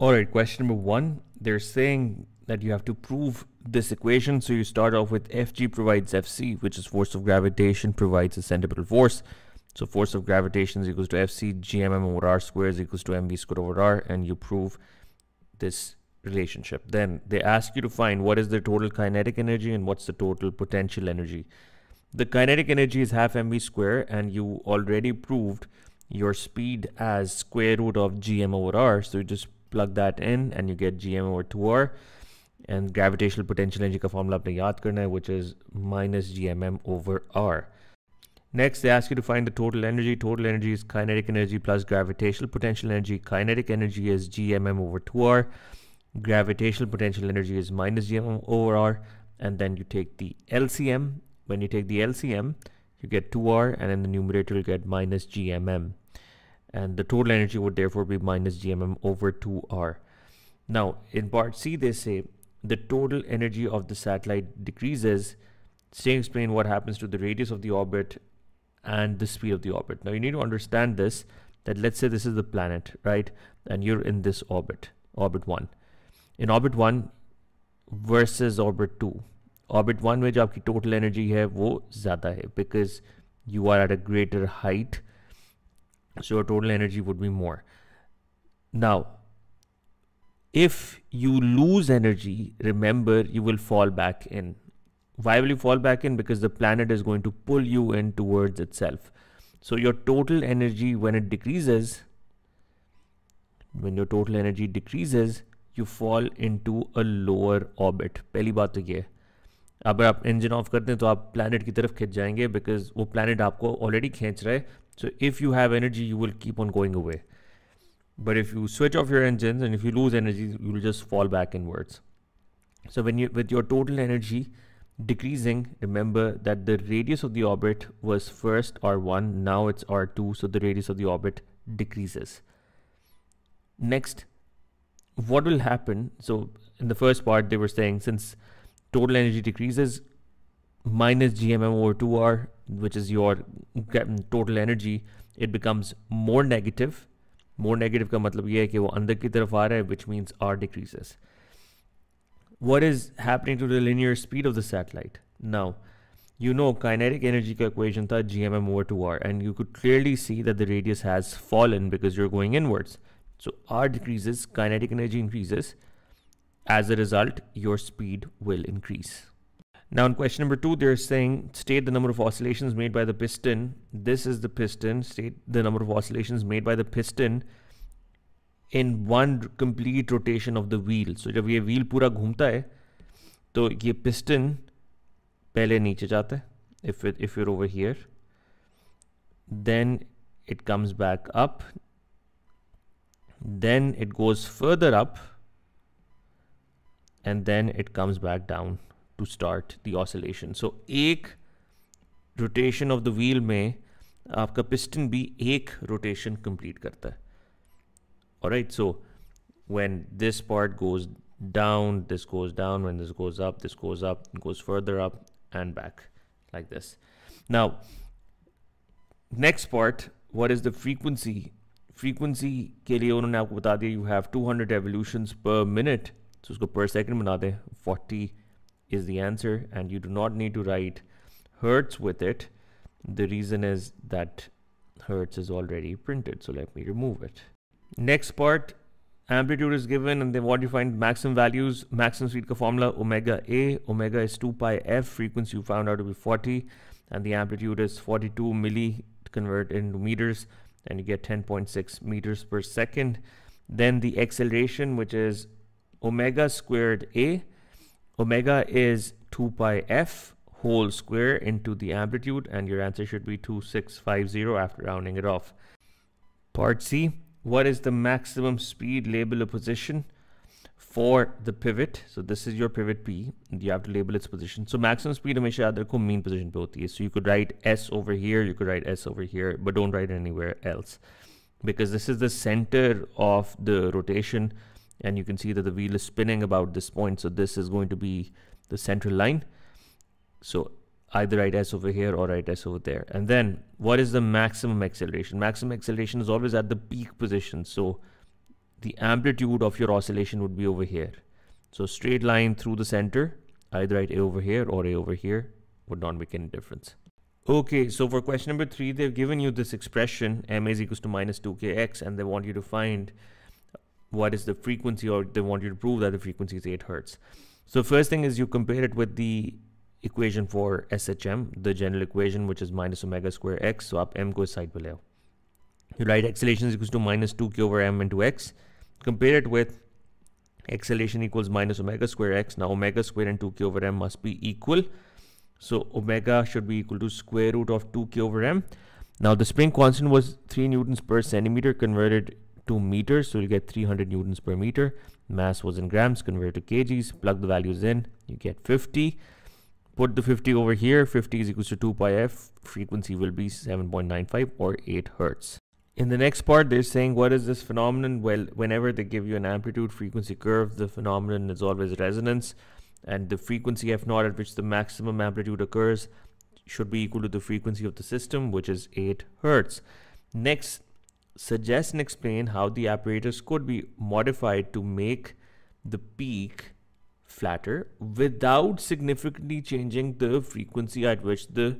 All right, question number one. They're saying that you have to prove this equation. So you start off with Fg provides Fc, which is force of gravitation provides a centripetal force. So force of gravitation is equals to Fc, gmm over r squared is equals to mv squared over r, and you prove this relationship. Then they ask you to find what is the total kinetic energy and what's the total potential energy. The kinetic energy is half mv square, and you already proved your speed as square root of gm over r. So you just plug that in and you get gm over 2r and gravitational potential energy ka formula apne yaad karna hai which is minus gmm over r. Next they ask you to find the total energy. Total energy is kinetic energy plus gravitational potential energy. Kinetic energy is gmm over 2r gravitational potential energy is minus gmm over r. And then you take the lcm when you take the lcm you get 2r and in the numerator you get minus gmm and the total energy would therefore be minus gmm over 2r. Now, in part C, they say the total energy of the satellite decreases. Say explain what happens to the radius of the orbit and the speed of the orbit. Now, you need to understand this, that let's say this is the planet, right? And you're in this orbit, orbit 1. In orbit 1 versus orbit 2. Orbit 1 में जो total energy है वो ज़्यादा because you are at a greater height so your total energy would be more. Now, if you lose energy, remember you will fall back in. Why will you fall back in? Because the planet is going to pull you in towards itself. So your total energy when it decreases, when your total energy decreases, you fall into a lower orbit. पहली बात तो ये अगर आप engine of करते हैं तो आप प्लानट की तरफ़ खिंच जाएँगे बिकॉज़ वो प्लानट आपको ऑलरेडी खींच रहे so if you have energy you will keep on going away but if you switch off your engine and if you lose energy you just fall back in words so when you with your total energy decreasing remember that the radius of the orbit was first R one now it's R two so the radius of the orbit decreases next what will happen so in the first part they were Seng since total energy decreases, minus gmm over 2r which is your total energy it becomes more negative. More negative ka matlab ye hai ki wo andar ki taraf aa raha hai which means r decreases. What is happening to the linear speed of the satellite? Now you know kinetic energy ka equation tha gmm over 2r and you could clearly see that the radius has fallen because you're going inwards. So r decreases kinetic energy increases as a result your speed will increase now in question number two, they're saying state the number of oscillations made by the piston. This is the piston. State the number of oscillations made by the piston in one complete rotation of the wheel. So जब ये wheel पूरा घूमता है तो ये piston पहले नीचे जाता है if it, if you're over here then it comes back up then it goes further up and then it comes back down to start the oscillation. So एक rotation of the wheel में आपका piston भी एक rotation complete करता है. Alright, so when this part goes down, this goes down, when this goes up, this goes up, goes further up and back like this. Now, next part, what is the frequency? Frequency के लिए उन्होंने आपको बता दिया you have 200 revolutions per minute. So उसको per second बना दें 40 is the answer and you do not need to write hertz with it the reason is that hertz is already printed so let me remove it next part amplitude is given and then what you find maximum values maximum speed ka formula omega a omega is 2 pi f frequency you found out to be 40 and the amplitude is 42 milli to convert into meters and you get 10.6 meters per second then the acceleration which is omega squared a. Omega is 2 pi f whole square into the amplitude and your answer should be 2650 after rounding it off. Part C, what is the maximum speed label a position for the pivot? So this is your pivot P you have to label its position. So maximum speed hamesha mean position both hoti. So you could write S over here, you could write S over here, but don't write anywhere else because this is the center of the rotation and you can see that the wheel is spinning about this point. So this is going to be the central line. So either write s over here or write s over there. And then what is the maximum acceleration? Maximum acceleration is always at the peak position. So the amplitude of your oscillation would be over here. So straight line through the center, either at A over here or A over here would not make any difference. Okay, so for question number three, they've given you this expression, m is equals to minus 2kx, and they want you to find what is the frequency, or they want you to prove that the frequency is 8 hertz. So first thing is you compare it with the equation for SHM, the general equation, which is minus omega square x. So up m goes side below. You write acceleration is equals to minus 2k over m into x. Compare it with acceleration equals minus omega square x. Now omega square and 2k over m must be equal. So omega should be equal to square root of 2k over m. Now the spring constant was 3 newtons per centimeter converted to meters. So you'll get 300 newtons per meter. Mass was in grams convert to kgs. Plug the values in. You get 50. Put the 50 over here. 50 is equals to 2 pi f. Frequency will be 7.95 or 8 hertz. In the next part, they're saying what is this phenomenon? Well, whenever they give you an amplitude frequency curve, the phenomenon is always resonance. And the frequency f naught at which the maximum amplitude occurs should be equal to the frequency of the system, which is 8 hertz. Next, suggest and explain how the apparatus could be modified to make the peak flatter without significantly changing the frequency at which the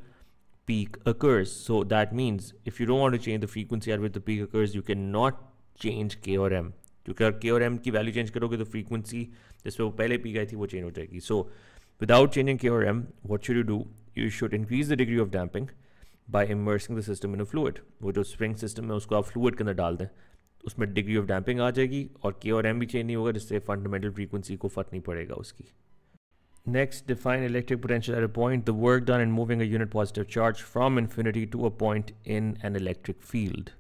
peak occurs. So that means if you don't want to change the frequency at which the peak occurs, you cannot change K or M. क्योंकि अगर K और M की value change करोगे तो frequency जिस पे वो पहले पीक आई थी वो चेंज हो जाएगी सो विदाउट चेंजिंग K और M what should you do you should increase the degree of damping by immersing the system in a fluid वो जो spring system है उसको आप fluid के अंदर डाल दें उसमें डिग्री ऑफ डैम्पिंग आ जाएगी और के और एम भी चेंज नहीं होगा जिससे फंडामेंटल फ्रीक्वेंसी को फर्क नहीं पड़ेगा उसकी Next, define electric potential at a point, the work done in moving a unit positive charge from infinity to a point in an electric field.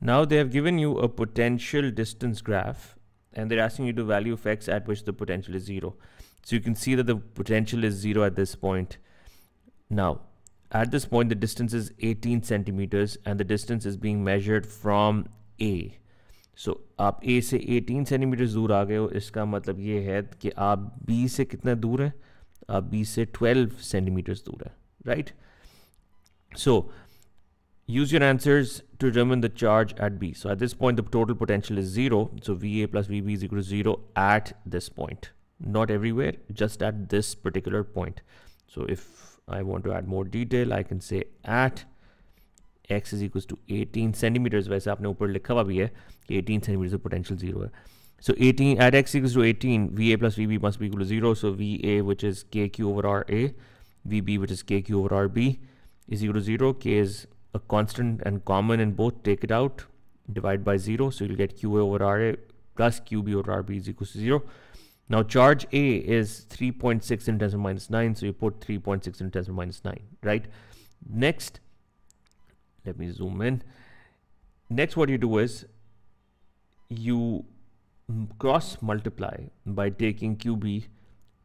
Now they have given you a potential distance graph and they're asking you to value of x at which the potential is zero. So you can see that the potential is zero at this point. Now, at this point, the distance is 18 centimeters and the distance is being measured from A. So so, आप ए से 18 centimetre दूर आ गए हो इसका मतलब ये है कि आप बी से कितना दूर हैं आप बी से 12 सेंटीमीटर्स दूर है right so use your answers to determine the charge at B. So at this point, the total potential is zero. So VA plus VB is equal to zero at this point. Not everywhere, just at this particular point. So if I want to add more detail, I can say at x is equals to 18 centimeters वैसे आपने ऊपर लिखा हुआ भी है कि 18 centimeters of potential zero है so 18 at x equals to 18 va plus vb must be equal to zero so va which is kq over ra vb which is kq over rb is equal to zero k is a constant and common in both take it out divide by zero so you'll get qa over ra plus qb over rb is equal to zero now charge A is 3.6 in 10 to minus 9, so you put 3.6 in 10 to minus 9, right? Next, let me zoom in. Next what you do is you cross multiply by taking qb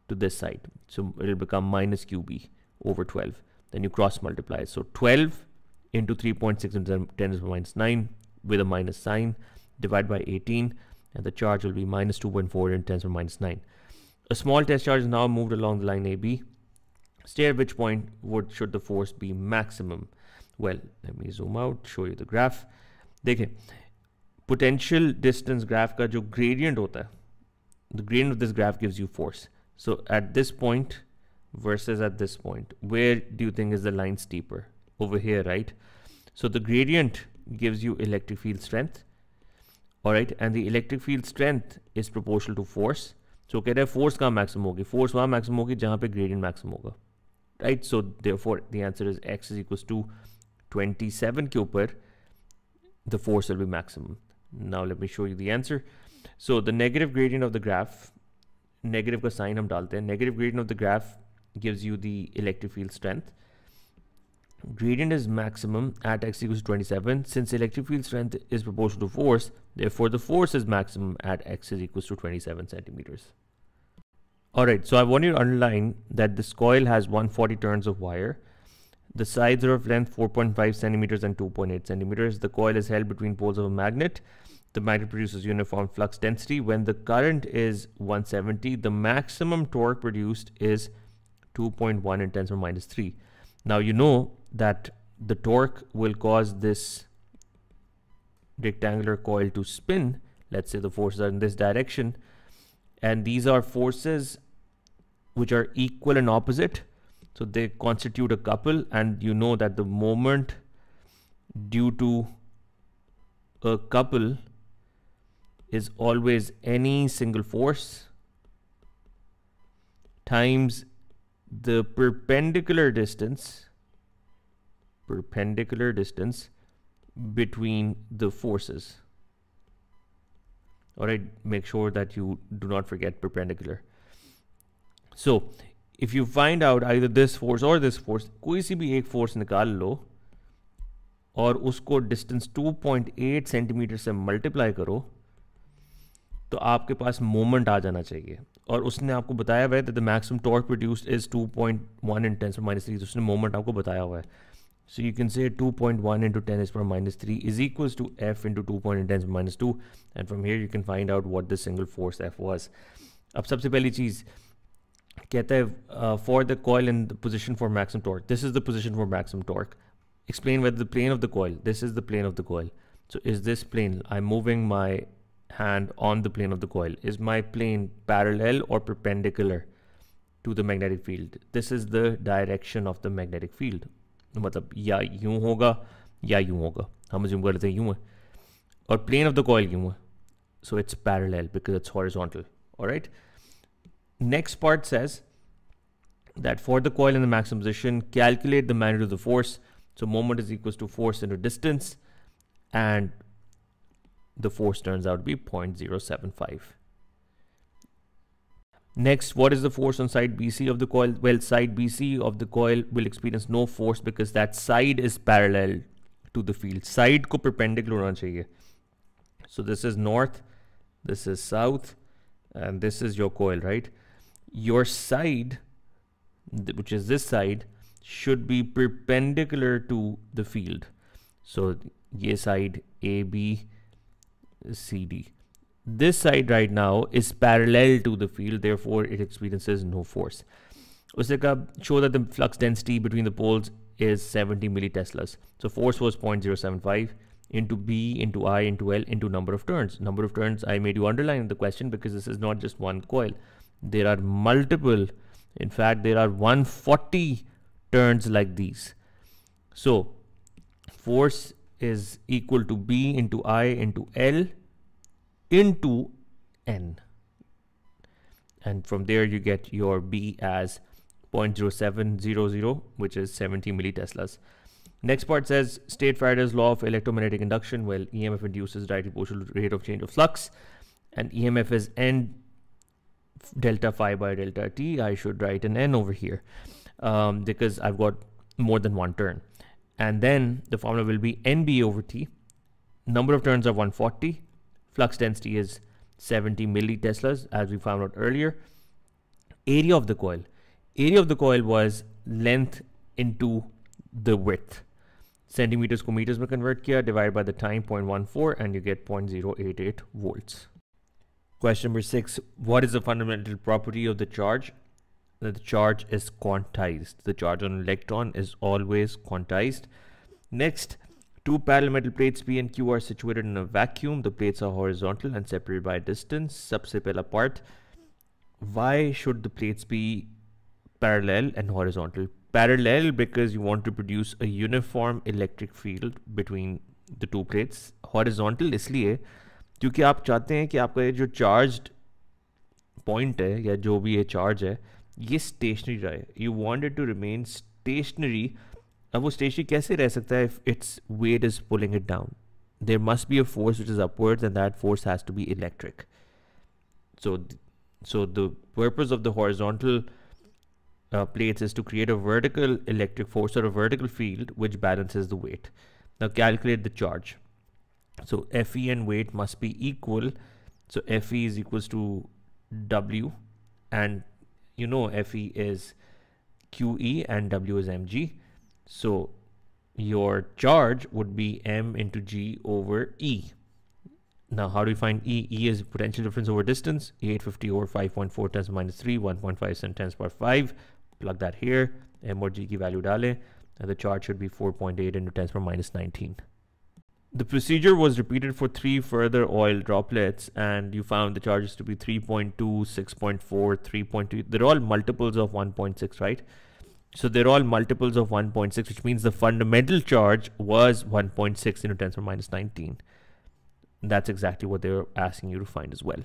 to this side. So it'll become minus qb over 12 then you cross multiply. So 12 into 3.6 into 10 is minus 9 with a minus sign divide by 18 and the charge will be minus 2.4 in 10 to minus 9 a small test charge is now moved along the line AB stay at which point would should the force be maximum well let me zoom out show you the graph देखें potential distance graph का जो gradient होता है the gradient of this graph gives you force so at this point versus at this point where do you think is the line steeper over here right so the gradient gives you electric field strength all right and the electric field strength is proportional to force so कह रहा है force कहाँ maximum होगी force वहाँ maximum होगी जहाँ पे gradient maximum होगा right so therefore the answer is x is equals to 27 के ऊपर the force will be maximum. Now let me show you the answer. So the negative gradient of the graph, negative का sign हम डालते हैं. Negative gradient of the graph gives you the electric field strength. Gradient is maximum at x equals 27. Since electric field strength is proportional to force, therefore the force is maximum at x is equals to 27 centimeters. Alright, so I want you to underline that this coil has 140 turns of wire the sides are of length 4.5 centimeters and 2.8 centimeters. The coil is held between poles of a magnet. The magnet produces uniform flux density. When the current is 170, the maximum torque produced is 2.1 in 10 to the minus 3. Now you know that the torque will cause this rectangular coil to spin. Let's say the forces are in this direction. And these are forces which are equal and opposite. So they constitute a couple. And you know that the moment due to a couple is always any single force times the perpendicular distance perpendicular distance between the forces all right make sure that you do not forget perpendicular so if you find out either this force or this force कोई सी भी एक force निकाल लो और उसको distance 2.8 centimetre से multiply करो तो आपके पास मोमेंट आ जाना चाहिए और उसने आपको बताया हुआ है the maximum torque produced is 2.1 in 10 minus 3 उसने मोमेंट आपको बताया हुआ है So you can say 2.1 into 10 is power minus 3 is equals to F into 2.10 minus 2. And from here you can find out what the single force F was. अब सबसे पहली चीज़ कहता है uh, for the coil in the position for maximum torque. This is the position for maximum torque. Explain whether the plane of the coil. This is the plane of the coil. So is this plane? I'm moving my hand on the plane of the coil. Is my plane parallel or perpendicular to the magnetic field? This is the direction of the magnetic field. मतलब या यूं होगा या यूं होगा हम assume कर लेते हैं यूं है और प्लेन ऑफ द कॉइल यूं है so it's parallel because it's horizontal all right next part says that for the coil in the maximum position calculate the magnitude of the force so moment is equals to force into distance and the force turns out to be 0.075 Next, what is the force on side BC of the coil? Well, side BC of the coil will experience no force because that side is parallel to the field. Side ko perpendicular hona. So this is north, this is south, and this is your coil, right? Your side, which is this side, should be perpendicular to the field. So ye side A, B, C, D this side right now is parallel to the field, therefore it experiences no force. Usika show that the flux density between the poles is 70 milliteslas. So force was 0.075 into B, into I, into L, into number of turns. Number of turns, I made you underline the question because this is not just one coil. There are multiple, in fact, there are 140 turns like these. So force is equal to B into I into L into n. And from there you get your B as 0.0700, which is 70 milliteslas. Next part says state Faraday's law of electromagnetic induction. Well, EMF induces directly proportional rate of change of flux, and EMF is N delta phi by delta T. I should write an N over here um, because I've got more than one turn. And then the formula will be NB over T. Number of turns are 140 Flux density is 70 milliteslas, as we found out earlier. Area of the coil. Area of the coil was length into the width. Centimeters को meters में convert किया, divide by the time 0.14 and you get 0.088 volts. Question number six, what is the fundamental property of the charge? That the charge is quantized. The charge on an electron is always quantized. Next, Two parallel metal plates P and Q are situated in a vacuum. The plates are horizontal and separated by distance. Sabse pehla part. Why should the plates be parallel and horizontal? Parallel because you want to produce a uniform electric field between the two plates. Horizontal इसलिए क्योंकि आप चाहते हैं कि आपका ये जो charged point है या जो भी ये चार्ज है ये स्टेशनरी रहे you wanted to remain stationery अब वो स्टेशनरी कैसे रह सकता है if it's weight is pulling it down there must be a force which is upwards and that force has to be electric so so the purpose of the horizontal uh, plates is to create a vertical electric force or a vertical field which balances the weight now calculate the charge so fe and weight must be equal so fe is equals to w and you know fe is qe and w is mg so your charge would be m into g over e. Now, how do we find E? E is potential difference over distance. 850 over 5.4 times minus 3, 1.5 times per 5. Plug that here. M or G ki value dale. And the charge should be 4.8 into 10 per minus 19. the procedure was repeated for three further oil droplets and you found the charges to be 3.2 6.4 3.2 they're all multiples of 1.6 right so they're all multiples of 1.6 which means the fundamental charge was 1.6 into 10 to the minus 19 that's exactly what they're asking you to find as well